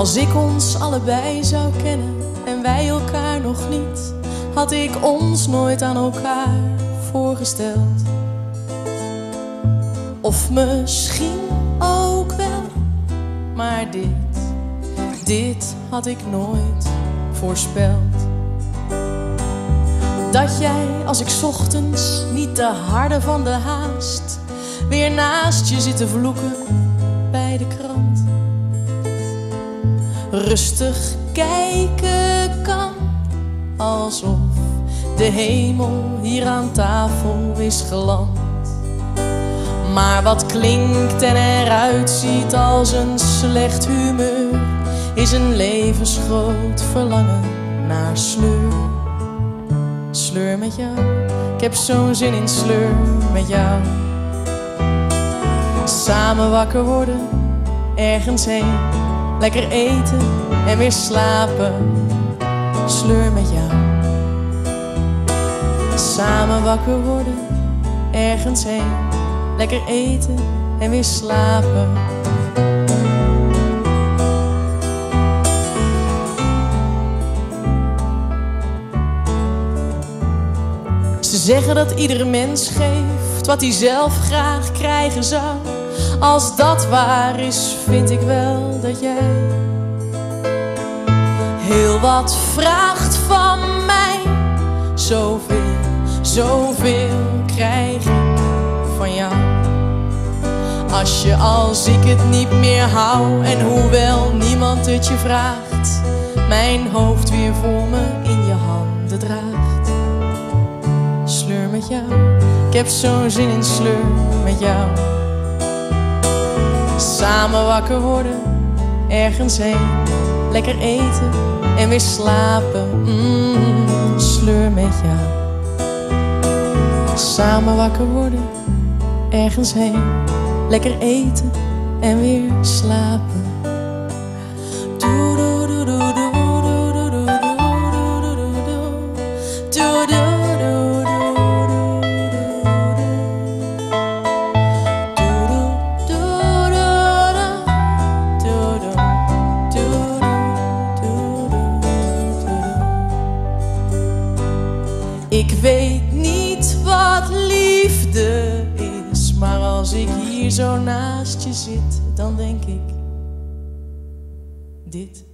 Als ik ons allebei zou kennen en wij elkaar nog niet, had ik ons nooit aan elkaar voorgesteld. Of misschien ook wel, maar dit, dit had ik nooit voorspeld. Dat jij, als ik ochtends niet de harde van de haast, weer naast je zit te vloeken Rustig kijken kan, alsof de hemel hier aan tafel is geland. Maar wat klinkt en eruit ziet als een slecht humeur, is een levensgroot verlangen naar sleur. Sleur met jou, ik heb zo'n zin in sleur met jou. Samen wakker worden, ergens heen, lekker eten en weer slapen. Sleur met jou. Samen wakker worden, ergens heen, lekker eten en weer slapen. Ze zeggen dat iedere mens geeft wat hij zelf graag krijgen zou. Als dat waar is, vind ik wel dat jij heel wat vraagt van mij. Zoveel, zoveel krijg ik van jou. Als je als ik het niet meer hou en hoewel niemand het je vraagt, mijn hoofd weer voor me in je handen draagt. Sleur met jou, ik heb zo'n zin in sleur met jou. Samen wakker worden, ergens heen, lekker eten en weer slapen. Mm, sleur met jou. Samen wakker worden, ergens heen, lekker eten en weer slapen. Ik weet niet wat liefde is, maar als ik hier zo naast je zit, dan denk ik dit.